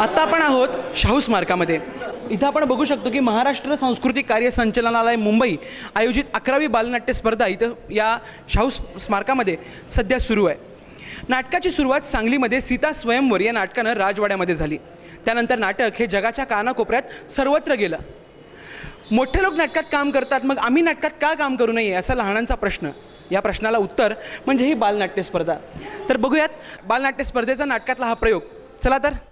आत्ता आपण आहोत शाहू स्मारकामध्ये. इथं आपण बघू शकतो की महाराष्ट्र सांस्कृतिक कार्य संचलनालय मुंबई आयोजित अकरावी बालनाट्य स्पर्धा इथं या शाहू स्मारकामध्ये सध्या सुरू आहे. नाटकाची सुरुवात सांगलीमध्ये सीता स्वयंवर या नाटकानं राजवाड्यामध्ये झाली. त्यानंतर नाटक हे जगाच्या कानाकोपऱ्यात सर्वत्र गेलं. मोठे लोक नाटकात काम करतात मग आम्ही नाटकात का काम करू नये असा लहानांचा प्रश्न. या प्रश्नाला उत्तर म्हणजे ही बालनाट्य स्पर्धा. तर बघूयात बालनाट्य स्पर्धेचा नाटकातला हा प्रयोग. चला तर.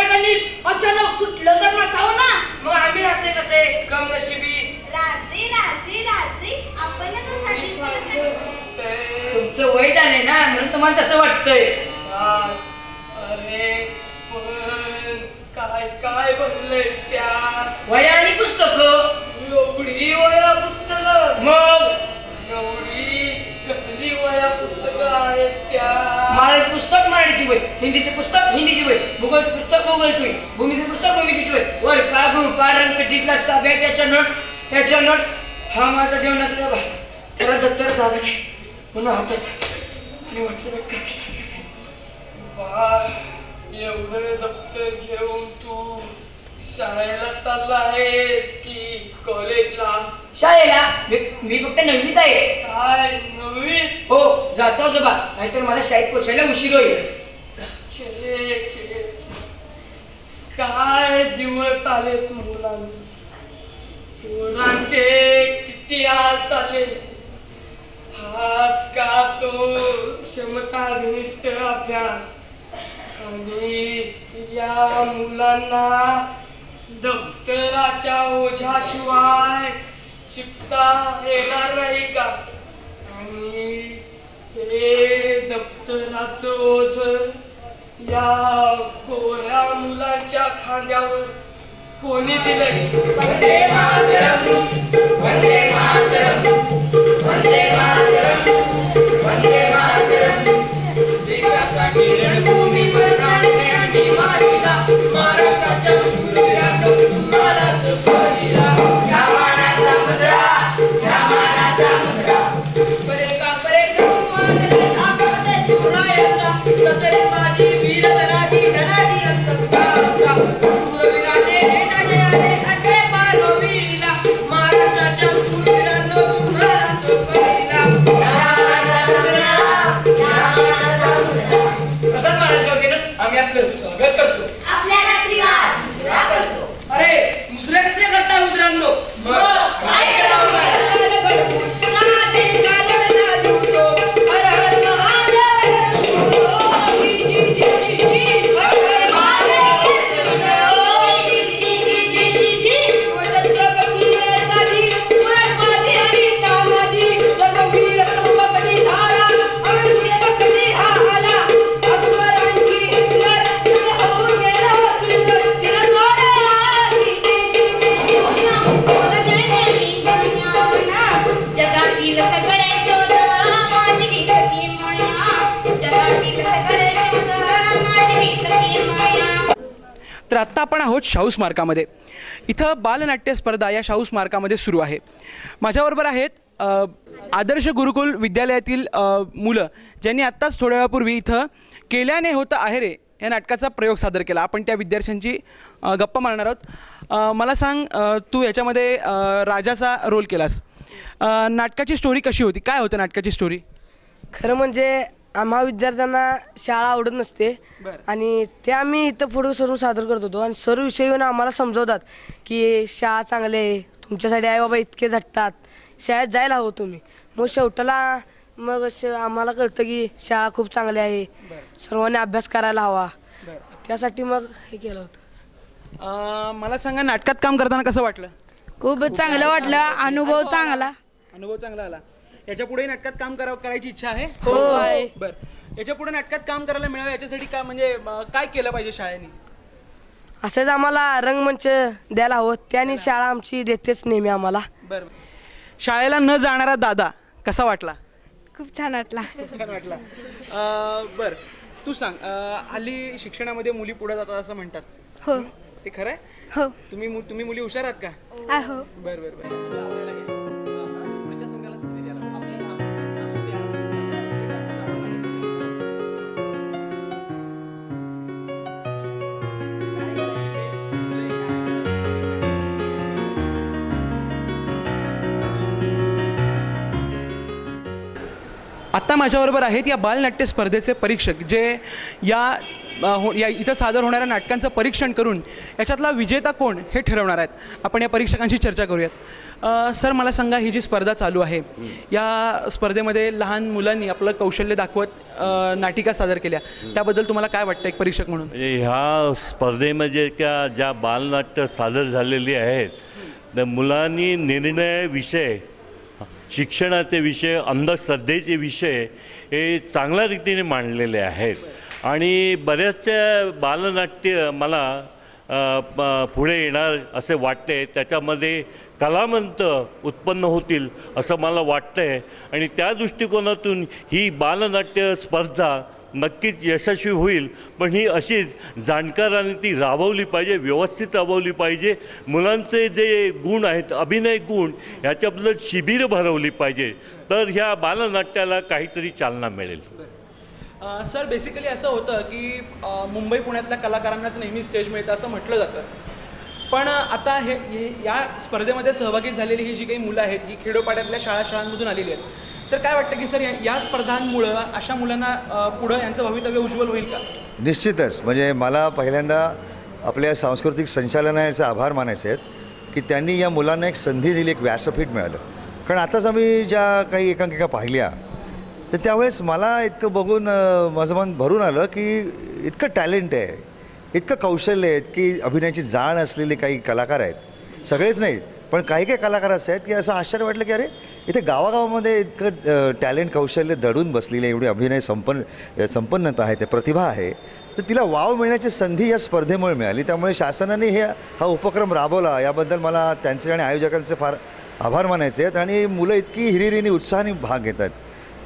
न सुटणारे गणित अचानक सुटलं तर नसावं ना? मग आम्ही असे कसे? कम नशिबी राजे राजे राजे. आपण तुमचं वय झाले ना म्हणून तुम्हाला तसं वाटतंय. अरे काय काय बनलंयस त्या? वय आणि पुस्तक. एवढी वया वय हिंदीचे पुस्तक हिंदीची वय. भूगोलचे पुस्तक भूगोलची वय. भूमीचे पुस्तक भूमितीची वय. वर पागुळ पारण पेटीतला चाब्या त्याच्या नट्स त्याच्या नट्स. हा माझा जेवणाचा डबा. त्याला दप्तर झालं नाही. म्हणून हातात आणि वाटलं बघ काय बाळ एवढं दप्तर घेऊन तू शाळेला चालला आहेस की कॉलेजला शाळेला? मी मी फक्त नववीत आहे. काय नववी हो जातो आजोबा. नाहीतर मला शाळेत पोचायला उशीर होईल. काय दिवस आलेत मुलांनी मुलांचे किती आज चालले? हाच का तो क्षमता घनिष्ठ अभ्यास? आणि या मुलांना दप्तराच्या ओझ्याशिवाय शिकता येणार नाही का? आणि ते दप्तराचं ओझ या कोऱ्या मुलांच्या खांद्यावर कोणी दिलंय? देशासाठी आत्ता आपण आहोत शाहू स्मारकामध्ये. इथं बालनाट्य स्पर्धा या शाहू स्मारकामध्ये सुरू आहे. माझ्याबरोबर आहेत आदर्श गुरुकुल विद्यालयातील मुलं ज्यांनी आत्ताच थोड्या वेळापूर्वी इथं केल्याने होतं आहे रे या नाटकाचा प्रयोग सादर केला. आपण त्या विद्यार्थ्यांची गप्पा मारणार आहोत. मला सांग तू याच्यामध्ये राजाचा रोल केलास. नाटकाची स्टोरी कशी होती? काय होतं नाटकाची स्टोरी खरं म्हणजे आम्हा विद्यार्थ्यांना शाळा आवडत नसते. आणि ते आम्ही इथं पुढं सरून सादर करत होतो. आणि सर्व विषय येऊन आम्हाला समजवतात की शाळा चांगले आहे. तुमच्यासाठी आई बाबा इतके झटतात. शाळेत जायला हवं तुम्ही. मग शेवटाला मग श- आम्हाला कळतं की शाळा खूप चांगली आहे. सर्वांनी अभ्यास करायला हवा. त्यासाठी मग हे केलं होतं. अ, मला सांगा नाटकात काम करताना कसं वाटलं? खूप चांगलं वाटलं. अनुभव चांगला. अनुभव चांगला आला. याच्यापुढे नाटकात काम करा करायची इच्छा आहे? हो. आहे बर. याच्यापुढे नाटकात काम करायला मिळावं याच्यासाठी काय म्हणजे अ, काय केलं पाहिजे शाळेने? असंच आम्हाला रंगमंच द्यायला हवं. त्याने शाळा आमची देतेच नेहमी आम्हाला. बर. शाळेला न जाणारा दादा कसा वाटला? खूप छान वाटला. छान वाटला. अ, बर. तू सांग अ, हल्ली शिक्षणामध्ये मुली पुढे जातात असं म्हणतात. हो. ते खरं आहे? हो. तुम्ही मु- तुम्ही मुली हुशार आहात का? आहो. बर बर बर. आत्ता माझ्याबरोबर आहेत या बालनाट्य स्पर्धेचे परीक्षक जे या हो या इथं सादर होणाऱ्या नाटकांचं परीक्षण करून याच्यातला विजेता कोण हे ठरवणार आहेत. आपण या परीक्षकांशी चर्चा करूयात. सर मला सांगा ही जी स्पर्धा चालू आहे या स्पर्धेमध्ये लहान मुलांनी आपलं कौशल्य दाखवत नाटिका सादर केल्या. त्याबद्दल तुम्हाला काय वाटतं एक परीक्षक म्हणून? म्हणजे ह्या स्पर्धेमध्ये त्या ज्या बालनाट्य सादर झालेली आहेत तर मुलांनी निर्णय विषय शिक्षणाचे विषय अंधश्रद्धेचे विषय हे चांगल्या रीतीने मांडलेले आहेत. आणि बऱ्याचशा बालनाट्य मला पुढे येणार असे वाटते. त्याच्यामध्ये कलामंत उत्पन्न होतील असं मला वाटतंय. आणि त्या दृष्टिकोनातून ही बालनाट्य स्पर्धा नक्कीच यशस्वी होईल. पण ही अशीच जाणकारांनी ती राबवली पाहिजे व्यवस्थित राबवली पाहिजे. मुलांचे जे गुण आहेत अभिनय गुण ह्याच्याबद्दल शिबिरं भरवली पाहिजे. तर ह्या बालनाट्याला काहीतरी चालना मिळेल. सर बेसिकली असं होतं की मुंबई पुण्यातल्या कलाकारांनाच नेहमी स्टेज मिळतं असं म्हटलं जातं. पण आता हे- या स्पर्धेमध्ये सहभागी झालेली ही जी काही मुलं आहेत ही खेडोपाड्यातल्या शाळा शाळांमधून आलेली आहेत. तर काय वाटतं की सर या- स्पर्धांमुळं अशा मुलांना पुढं यांचं भवितव्य उज्ज्वल होईल का? निश्चितच. म्हणजे मला पहिल्यांदा आपल्या सांस्कृतिक संचालनाचे आभार मानायचे आहेत की त्यांनी या मुलांना एक संधी दिली एक व्यासपीठ मिळालं. कारण आताच आम्ही ज्या काही एकांकिका पाहिल्या तर त्यावेळेस मला इतकं बघून माझं मन भरून आलं की इतकं टॅलेंट आहे इतकं कौशल्य आहे की अभिनयाची जाण असलेले काही कलाकार आहेत. सगळेच नाही पण काही काही कलाकार असे आहेत की असं आश्चर्य वाटलं की अरे इथे गावागावामध्ये इतकं टॅलेंट कौशल्य दडून बसलेले एवढी अभिनय संपन्न संपन्नता आहे ते प्रतिभा आहे तर तिला वाव मिळण्याची संधी या स्पर्धेमुळे मिळाली. त्यामुळे शासनाने हे हा उपक्रम राबवला. याबद्दल मला त्यांचे आणि आयोजकांचे फार आभार मानायचे आहेत. आणि मुलं इतकी हिरिरीने उत्साहाने भाग घेतात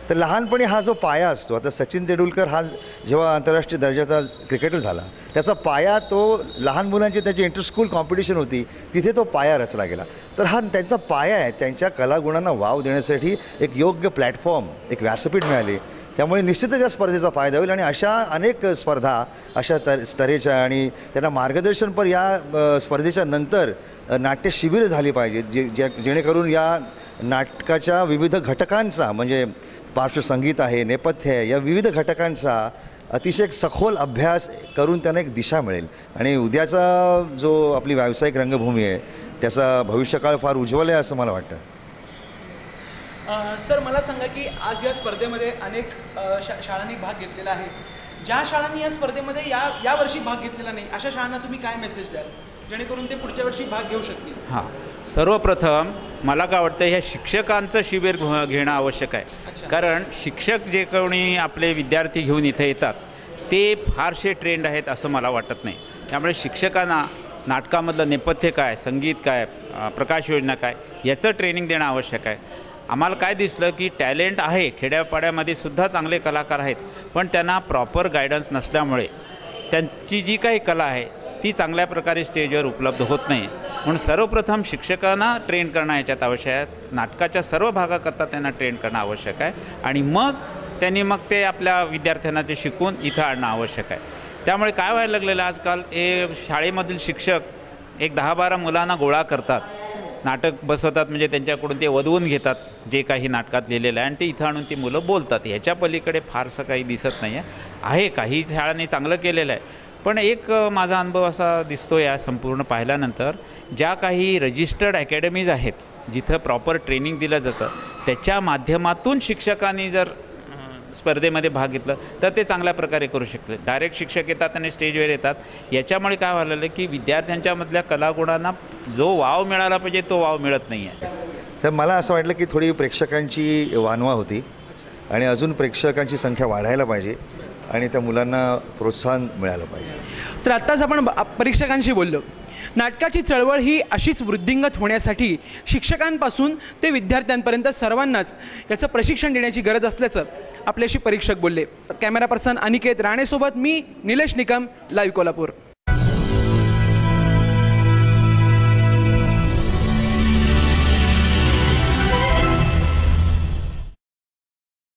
तर लहानपणी हा जो पाया असतो आता सचिन तेंडुलकर हा जेव्हा आंतरराष्ट्रीय दर्जाचा क्रिकेटर झाला त्याचा पाया तो लहान मुलांची त्याची इंटरस्कूल कॉम्पिटिशन होती तिथे तो पाया रचला गेला. तर हा त्यांचा पाया आहे त्यांच्या कलागुणांना वाव देण्यासाठी एक योग्य प्लॅटफॉर्म एक व्यासपीठ मिळाले. त्यामुळे निश्चितच या स्पर्धेचा फायदा होईल आणि अशा अनेक स्पर्धा अशा तर स्तरेच्या आणि त्यांना मार्गदर्शनपर या स्पर्धेच्या नंतर नाट्य शिबिरं झाली पाहिजेत जे जे जेणेकरून या नाटकाच्या विविध घटकांचा म्हणजे पार्श्वसंगीत आहे नेपथ्य आहे या विविध घटकांचा अतिशय एक सखोल अभ्यास करून त्यांना एक दिशा मिळेल. आणि उद्याचा जो आपली व्यावसायिक रंगभूमी आहे त्याचा भविष्यकाळ फार उज्ज्वल आहे असं मला वाटतं. सर मला सांगा की आज या स्पर्धेमध्ये अनेक शा शाळांनी भाग घेतलेला आहे. ज्या शाळांनी या स्पर्धेमध्ये या यावर्षी भाग घेतलेला नाही अशा शाळांना तुम्ही काय मेसेज द्याल? जेणेकरून ते पुढच्या वर्षी भाग घेऊ शकतील. हां. सर्वप्रथम मला काय वाटतं ह्या शिक्षकांचं शिबिर घ- घेणं आवश्यक आहे. कारण शिक्षक जे कोणी आपले विद्यार्थी घेऊन इथे येतात ते फारसे ट्रेंड आहेत असं मला वाटत नाही. त्यामुळे शिक्षकांना नाटकामधलं नेपथ्य काय संगीत काय प्रकाश योजना काय याचं ट्रेनिंग देणं आवश्यक आहे. आम्हाला काय दिसलं की टॅलेंट आहे खेड्यापाड्यामध्ये सुद्धा चांगले कलाकार आहेत पण त्यांना प्रॉपर गायडन्स नसल्यामुळे त्यांची जी काही कला आहे ती चांगल्या प्रकारे स्टेजवर उपलब्ध होत नाही. म्हणून सर्वप्रथम शिक्षकांना ट्रेन करणं याच्यात आवश्यक आहे. नाटकाच्या सर्व भागाकरता त्यांना ट्रेन करणं आवश्यक आहे. आणि मग त्यांनी मग ते आपल्या विद्यार्थ्यांना ते शिकून इथं आणणं आवश्यक आहे. त्यामुळे काय व्हायला लागलेलं आहे आजकाल? हे शाळेमधील शिक्षक एक दहा बारा मुलांना गोळा करतात. नाटक बसवतात म्हणजे त्यांच्याकडून ते वधवून घेतात जे काही नाटकात लिहिलेलं आहे. आणि ते इथं आणून ती मुलं बोलतात. ह्याच्या पलीकडे फारसं काही दिसत नाही आहे आहे काही शाळांनी चांगलं केलेलं आहे. पण एक माझा अनुभव असा दिसतो या संपूर्ण पाहिल्यानंतर ज्या काही रजिस्टर्ड अकॅडमीज आहेत जिथं प्रॉपर ट्रेनिंग दिलं जातं त्याच्या माध्यमातून शिक्षकांनी जर स्पर्धेमध्ये भाग घेतलं तर ते चांगल्या प्रकारे करू शकले. डायरेक्ट शिक्षक येतात आणि स्टेजवर येतात. याच्यामुळे काय व्हायला की विद्यार्थ्यांच्यामधल्या कलागुणांना जो वाव मिळाला पाहिजे तो वाव मिळत नाही आहे तर मला असं वाटलं की थोडी प्रेक्षकांची वानवा होती आणि अजून प्रेक्षकांची संख्या वाढायला पाहिजे. आणि त्या मुलांना प्रोत्साहन मिळालं पाहिजे. तर आत्ताच आपण परीक्षकांशी बोललो. नाटकाची चळवळ ही अशीच वृद्धिंगत होण्यासाठी शिक्षकांपासून ते विद्यार्थ्यांपर्यंत सर्वांनाच याचं प्रशिक्षण देण्याची गरज असल्याचं आपल्याशी परीक्षक बोलले. कॅमेरा पर्सन अनिकेत राणेसोबत मी निलेश निकम लाईव्ह कोल्हापूर.